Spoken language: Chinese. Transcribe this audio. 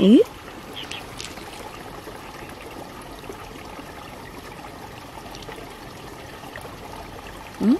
嗯？嗯？